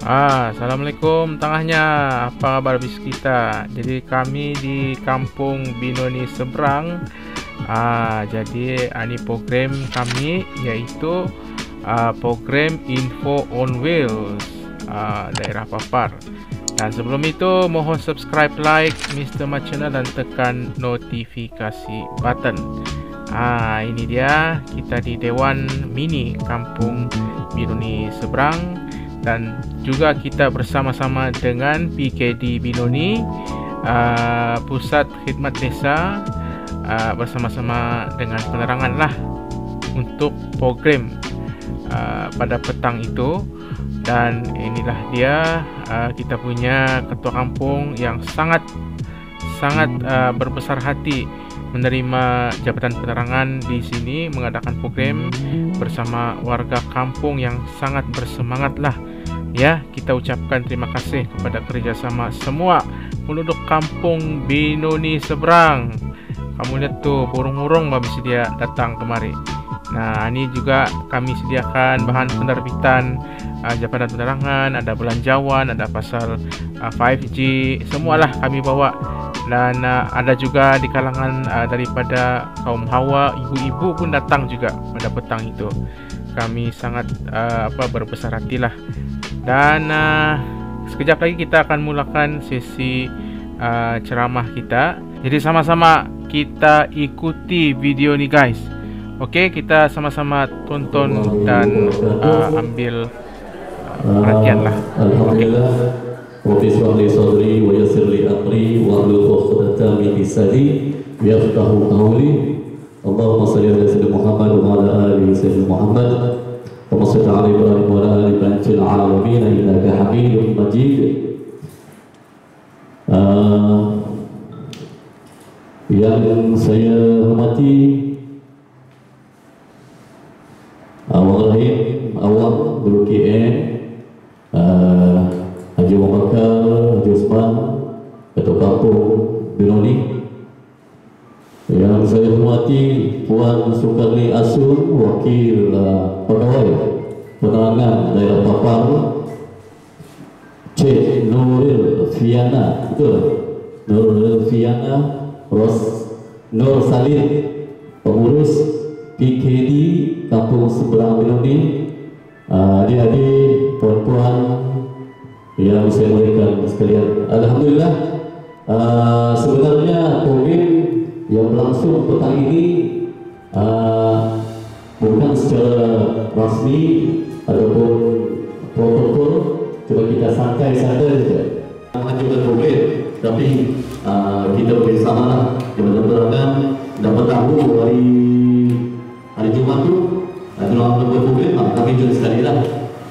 Ah, Assalamualaikum. Tengahnya Apa kabar bis kita? Jadi kami di kampung Binoni Seberang. Ah, Jadi ini program kami Iaitu ah, program Info on Wheels ah, Daerah Papar. Dan sebelum itu mohon subscribe, like Mr. Mat Channel Dan tekan notifikasi button. Ah, Ini dia. Kita di Dewan Mini Kampung Binoni Seberang dan juga kita bersama-sama dengan PKD Binoni uh, Pusat Khidmat Desa uh, bersama-sama dengan penerangan lah untuk program uh, pada petang itu. Dan inilah dia uh, kita punya ketua kampung yang sangat sangat uh, berbesar hati menerima jabatan penerangan di sini mengadakan program bersama warga kampung yang sangat bersemangat lah ya kita ucapkan terima kasih kepada kerjasama semua penduduk kampung Binoni seberang. Kamu lihat tuh burung-burung habis dia datang kemari. Nah ini juga kami sediakan bahan penerbitan uh, jabatan penerangan ada belanjawan ada pasal uh, 5G semualah kami bawa. Dan uh, ada juga di kalangan uh, daripada kaum hawa ibu-ibu pun datang juga pada petang itu. Kami sangat uh, apa berbesar hatilah dan uh, sekejap lagi kita akan mulakan sesi uh, ceramah kita. Jadi sama-sama kita ikuti video ini guys. Oke kita sama-sama tonton dan uh, ambil uh, perhatianlah Alhamdulillah Rabbi Allahumma salli ala Muhammad wa ala Muhammad صل على ابراهيم وعلى ال ابراهيم في العالمين انك حميد مجيد uh, yang saya hormati awal rahim awak Guru KN uh, Haji Muhammad Bakar, Haji Usman, Ketua Kampung Binoni yang saya hormati Puan Sukarni Asun, Wakil uh, Pegawai Penerangan Daerah Papar Cik Nuril Fiana betul Nuril Fiana Ros Nur Salim Pengurus PKD Kampung Seberang Binoni uh, adik-adik, puan-puan yang saya muliakan sekalian. Alhamdulillah uh, sebenarnya program yang berlangsung petang ini uh, bukan secara rasmi ataupun protokol cuma kita santai saja saja. Mengajukan program tapi uh, kita bersama lah jabatan penerangan dapat tahu hari hari Jumat tu adalah uh, program kami juga sekali lah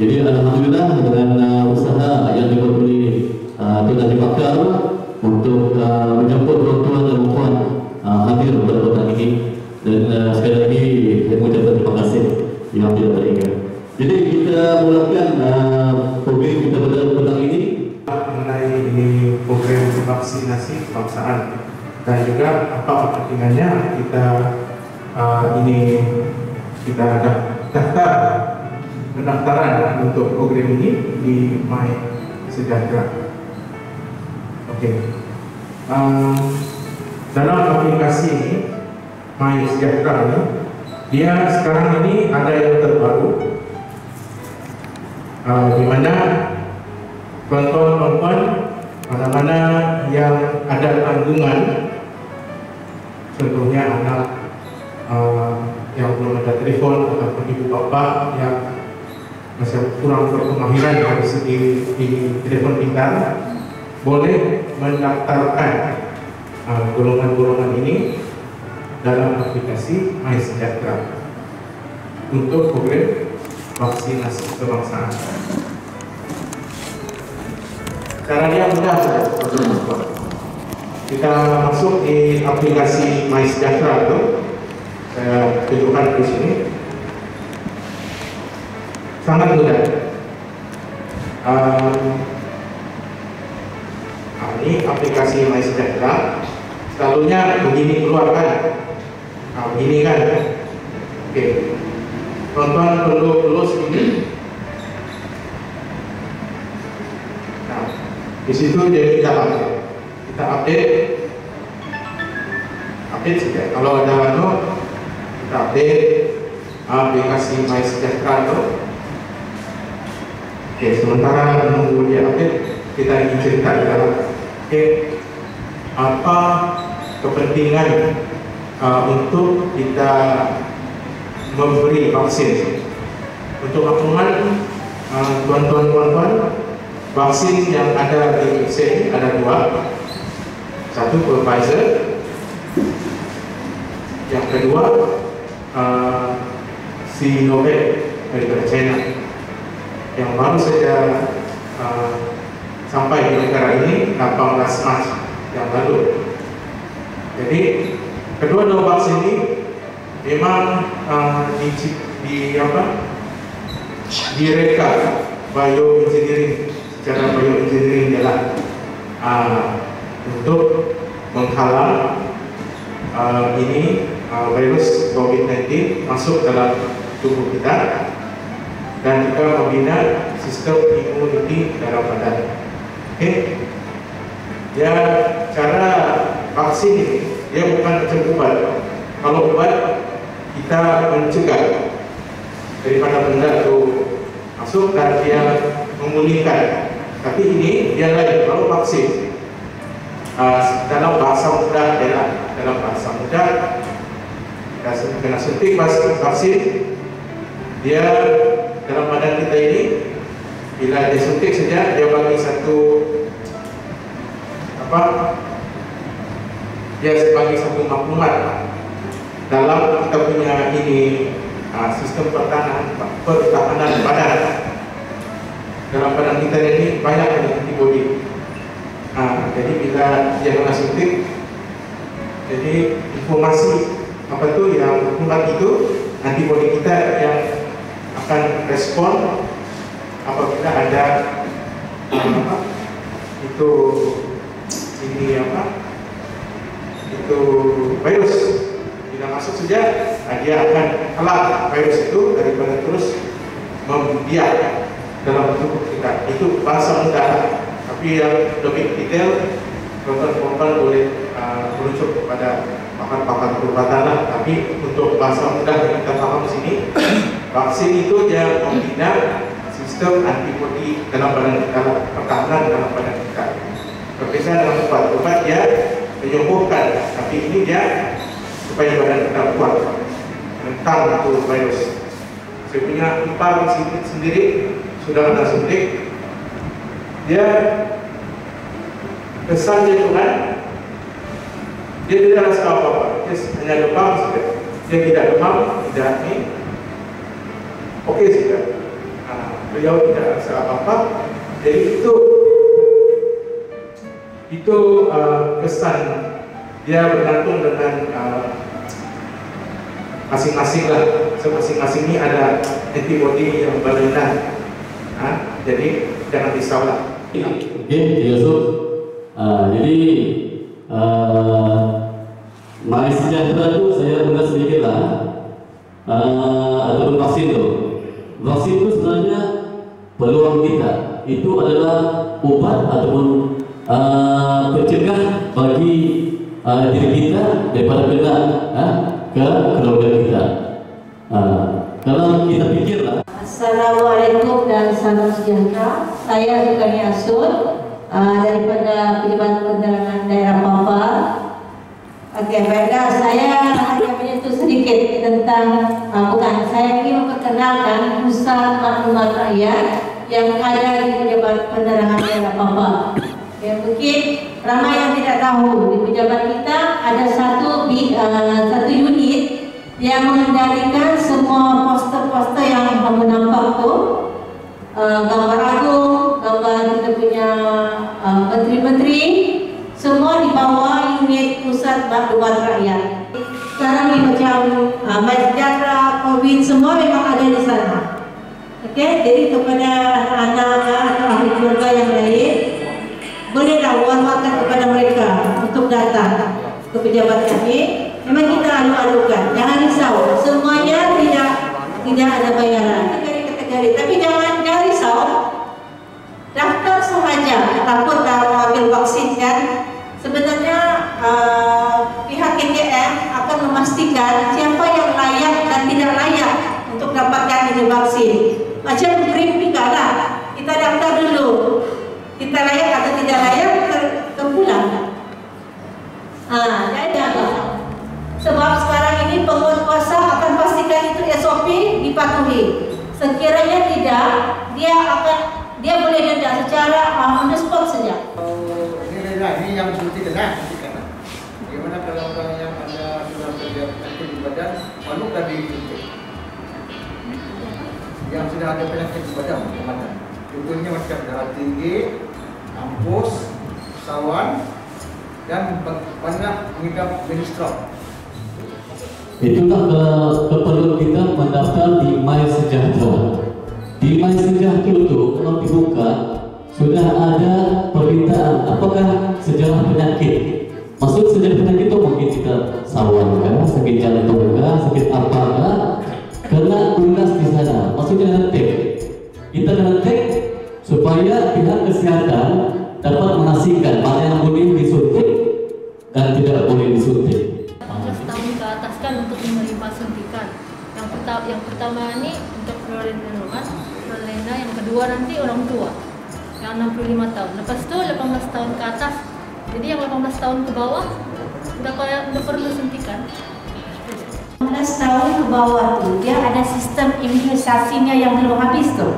jadi alhamdulillah dengan uh, usaha yang dibuat oleh Tuan Haji Bakar untuk uh, menjemput tuan-tuan dan puan uh, hadir pada petang ini. Dan uh, sekali lagi saya mengucapkan terima kasih. Yang vaksinasi kebangsaan dan juga apa kepentingannya kita uh, ini kita daftar pendaftaran untuk program ini di My Sejahtera. Okey. Um, dalam aplikasi ini My Sejahtera ini, dia sekarang ini ada yang terbaru, uh, di mana tuan-tuan mana-mana yang ada tanggungan, contohnya anak uh, yang belum ada telefon ataupun ibu bapa yang masih kurang berkemahiran dari segi di telepon pintar boleh mendaftarkan uh, golongan-golongan uh, ini dalam aplikasi My Sejahtera untuk program vaksinasi kebangsaan. Caranya mudah saja, Kita masuk di aplikasi My Sejahtera itu, saya tunjukkan di sini sangat mudah. Um, nah, ini aplikasi My Sejahtera. Selalunya begini keluar kan? Nah, begini kan? Oke. Tonton perlu terus ini. Di situ jadi kita update. Kita update update saja. Kalau ada anu kita update aplikasi My Sejahtera itu. Oke, sementara menunggu dia update, kita ingin cerita di dalam. Oke, apa kepentingan uh, untuk kita memberi vaksin? Untuk makluman uh, tuan-tuan tuan-tuan, vaksin yang ada di ini ada dua. Satu Pfizer, yang kedua uh, Sinovac dari China yang baru saja uh, sampai di negara ini 18 Maret yang lalu. Jadi kedua dua vaksin ini memang uh, di, di apa direka bioengineering secara bioengineering jalan uh, untuk menghalang uh, ini uh, virus COVID-19 masuk dalam tubuh kita dan juga membina sistem imuniti dalam badan. Oke, okay? ya cara vaksin ini dia bukan macam obat. Kalau obat kita mencegah daripada benda itu masuk dan dia memulihkan. Tapi ini dia lain. Kalau vaksin uh, dalam bahasa mudah adalah dalam bahasa kita kena suntik vaksin dia dalam badan kita ini bila dia suntik saja dia bagi satu apa dia sebagai satu maklumat dalam kita punya ini uh, sistem pertahanan pertahanan badan dalam badan kita ini banyak antibody uh, jadi bila suntik jadi informasi apa itu yang maklumat itu antibody kita yang akan respon apabila ada apa itu ini apa itu virus bila masuk saja dia akan kalah virus itu daripada terus membiak dalam tubuh kita itu bahasa mudah. Tapi yang lebih detail korban-korban boleh uh, merujuk kepada pakar-pakar perubatan tapi untuk bahasa mudah yang kita paham sini vaksin itu dia membina sistem antibodi dalam badan kita pertahanan dalam badan kita. Berbeda dengan obat obat dia menyembuhkan. Tapi ini dia supaya badan kita kuat tentang itu virus. Saya punya empat sendiri sudah ada suntik dia kesan dia itu kan dia tidak rasa apa-apa dia hanya demam saja. Dia tidak demam tidak ini oke saja nah, beliau tidak rasa apa-apa jadi itu itu uh, kesan dia bergantung dengan masing-masing uh, lah. So masing-masing ini ada antibody yang berlainan jadi jangan risau lah. Oke okay, Yusuf uh, jadi uh, Mari sejahtera itu saya dengar sedikit lah. Uh, Ataupun vaksin itu Vaksin itu sebenarnya peluang kita. Itu adalah obat ataupun uh, pencegah bagi uh, diri kita daripada kena uh, ke keluarga kita. Uh, Kalau kita fikirlah Assalamualaikum salam sejahtera Saya Sukani Asun uh, Daripada Pejabat Penerangan Daerah Papar Okey, baiklah. Saya hanya menyentuh sedikit tentang uh, bukan. Saya ingin memperkenalkan pusat maklumat rakyat yang ada di pejabat penerangan daerah Papa. Ya, mungkin ramai yang tidak tahu di pejabat kita ada satu uh, satu unit yang mengendalikan semua poster-poster yang kamu nampak tu uh, gambar agung, gambar kita punya menteri-menteri uh, semua di bawah unit pusat bantuan rakyat. Sekarang ni macam uh, sejahtera, COVID semua memang ada di sana. Okey, jadi kepada anak atau ahli keluarga yang lain, bolehlah wawakan kepada mereka untuk datang ke pejabat kami. Memang kita alu-alukan, jangan risau. Semuanya tidak tidak ada bayaran. Kategori-kategori, tapi jangan jangan risau. Daftar sahaja, takut dah divaksinkan, sebenarnya uh, pihak KKM akan memastikan siapa yang layak dan tidak layak untuk dapatkan ini vaksin. Macam briefing lah, kita daftar dulu. Kita layak atau tidak layak ter terpulang. Ah, jadi apa? Sebab sekarang ini penguasa akan pastikan itu SOP dipatuhi. Sekiranya tidak, dia akan dia boleh denda secara uh, on the spot saja. Oh, ini lah, ini yang seperti itu lah. Bagaimana kalau orang yang ada sudah kerja penyakit di badan, malu kan disuntik? Yang sudah ada penyakit di badan, bagaimana? Contohnya macam darah tinggi, ampus, sawan, dan banyak mengidap ministrop. Itulah ke, keperluan kita mendaftar di My Sejahtera. Di Sejahtera itu kalau dibuka sudah ada permintaan apakah sejarah penyakit. Maksud sejarah penyakit itu mungkin kita sawan kan, sakit jantung kah, sakit apa kah, kena tugas di sana. Maksudnya ngetek. Kita ngetek supaya pihak kesehatan dapat menasihkan mana yang boleh disuntik dan tidak boleh disuntik. 18 tahun ke atas kan untuk menerima suntikan. Yang pertama, yang pertama ini untuk Florina Florina yang kedua nanti orang tua yang 65 tahun. Lepas itu 18 tahun ke atas. Jadi yang 18 tahun ke bawah udah kayak udah perlu suntikan. 15 tahun ke bawah tuh dia ada sistem imunisasinya yang belum habis tuh.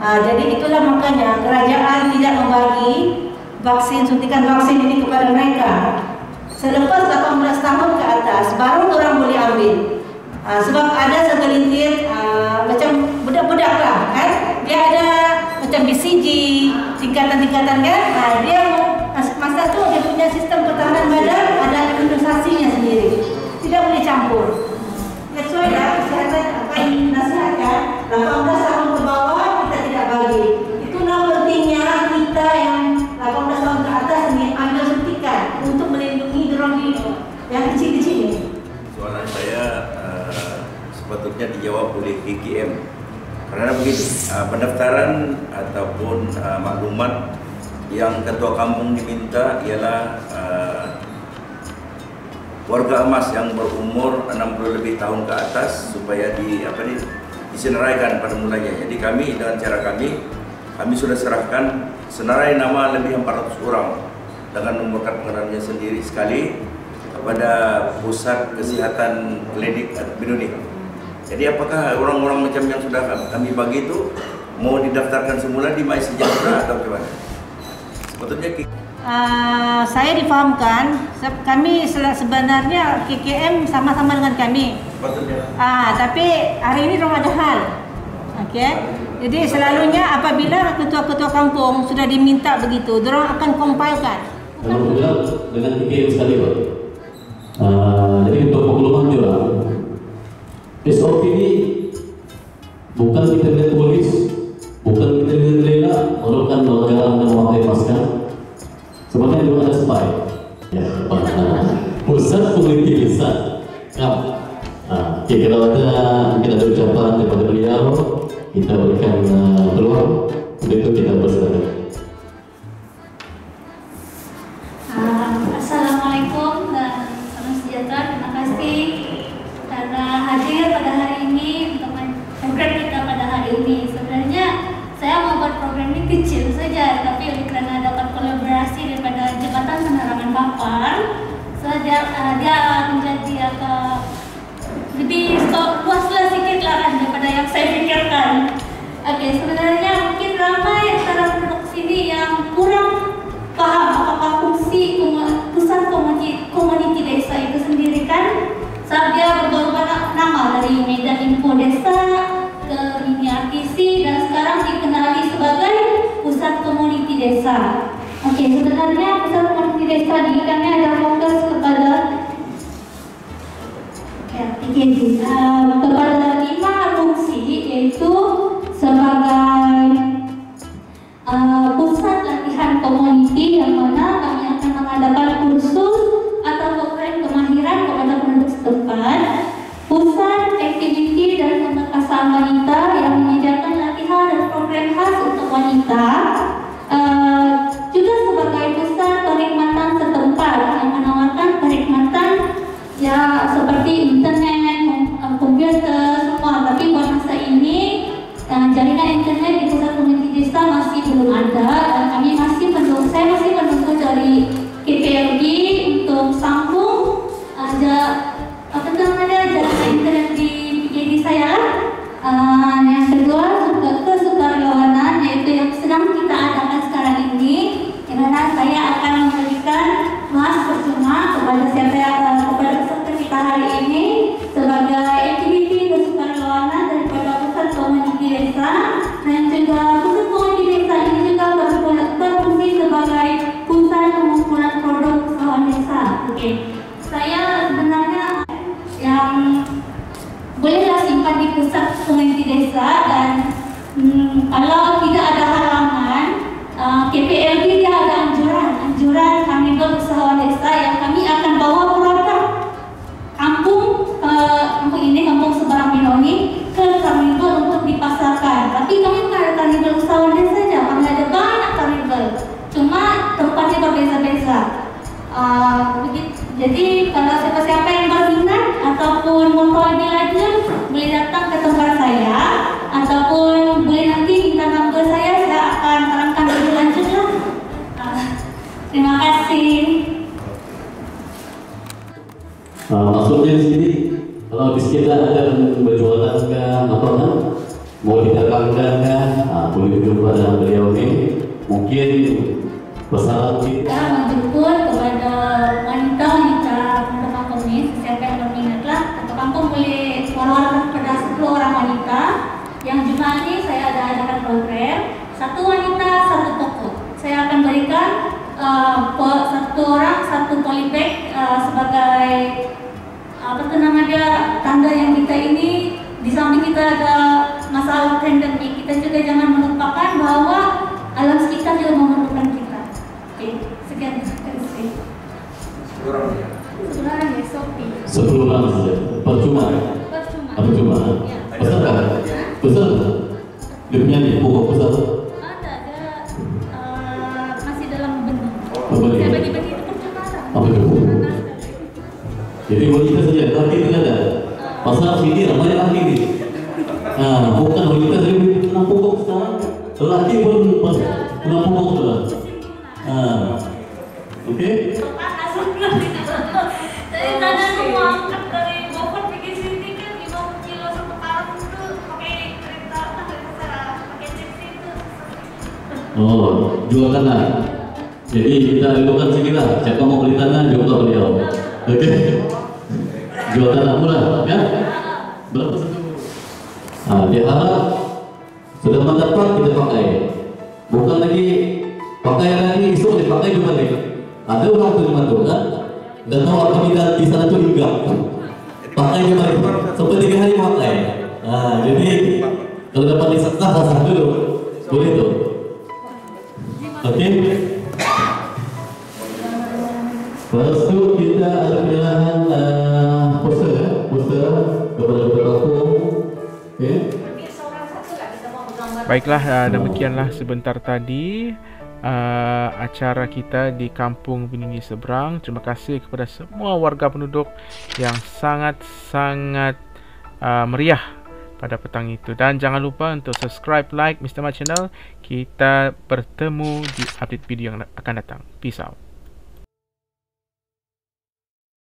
Ah, jadi itulah makanya kerajaan tidak membagi vaksin suntikan vaksin ini kepada mereka. Selepas 18 tahun ke atas baru orang boleh ambil. Ah, sebab ada segelintir tingkatan-tingkatan kan. Ah, dia mas- masa tu dia punya sistem pertahanan badan ada imunisasinya sendiri. Tidak boleh campur. That's why ya, kesehatan akan nasihatkan 18 tahun ke bawah kita tidak bagi. Itulah pentingnya kita yang 18 tahun ke atas ini ambil suntikan untuk melindungi dorong yang kecil-kecil ini. Soalan saya uh, sepatutnya dijawab oleh KKM karena begini uh, pendaftaran ataupun uh, maklumat yang ketua kampung diminta ialah uh, warga emas yang berumur 60 lebih tahun ke atas supaya di apa ni disenaraikan pada mulanya. Jadi kami dengan cara kami kami sudah serahkan senarai nama lebih 400 orang dengan nomor kad pengenalnya sendiri sekali kepada pusat kesihatan klinik Binuni. Jadi apakah orang-orang macam yang sudah kami bagi itu mau didaftarkan semula di My Sejahtera atau bagaimana? Sepatutnya ki- Uh, saya difahamkan kami se- sebenarnya KKM sama-sama dengan kami. sepatutnya Ah, tapi hari ini ada hal. Okey. Jadi selalunya apabila ketua-ketua kampung sudah diminta begitu, orang akan bilang dengan tiga sekali Pak. Uh, jadi untuk pengumuman juga SOP ini bukan kita lihat desa. Oke, sebenarnya pusat komuniti desa di kami ada fokus kepada ya, izin, uh, kepada lima fungsi yaitu sebagai uh, pusat latihan komuniti yang mana kami akan mengadakan kursus atau program kemahiran kepada penduduk setempat, pusat aktiviti dan pengetasan wanita kan uh, boleh berjumpa dengan beliau ini. Mungkin pesanan kita menjemput kepada wanita-wanita untuk kampung ini siapa yang berminat lah untuk kampung boleh war-war kepada 10 orang wanita. Yang Jumat ini saya ada adakan program satu wanita satu toko saya akan berikan uh, satu orang satu polybag uh, sebagai apa tuh nama dia tanda yang kita ini. Di samping kita ada masalah pandemi kita juga jangan melupakan bahwa alam sekitar juga memerlukan kita. Oke sekian terima kasih Kurang ya. ya Sophie. Sepuluh orang saja percuma. Percuma. Apa cuma Ya. pesan kan pesan dia punya nih pokok pesan ada ada uh, masih dalam benih. Apa dia saya bagi-bagi itu percuma ada apa itu jadi wanita saja laki tidak ada pasal sini ramai laki ni Oh, jual tanah. Jadi kita lakukan lah. Siapa mau beli tanah, ke beliau. Oke. Jual tanah murah, ya? Berapa satu? Ah, dia harap sudah mendapat kita pakai. Bukan lagi pakai lagi esok dipakai nih. Ada orang tuh kan? Dan tahu apa kita di sana tuh hinggap. Pakai nih. Sampai tiga hari pakai. Nah, jadi kalau dapat disahkan sah dulu. Boleh tuh. Oke. Lepas itu kita ada penyerahan uh, poster ya, poster kepada kepada kampung. Oke. Baiklah, uh, demikianlah sebentar tadi uh, acara kita di Kampung Binuni Seberang. Terima kasih kepada semua warga penduduk yang sangat-sangat uh, meriah pada petang itu. Dan jangan lupa untuk subscribe, like Mr. Mat Channel. Kita bertemu di update video yang akan datang. Peace out.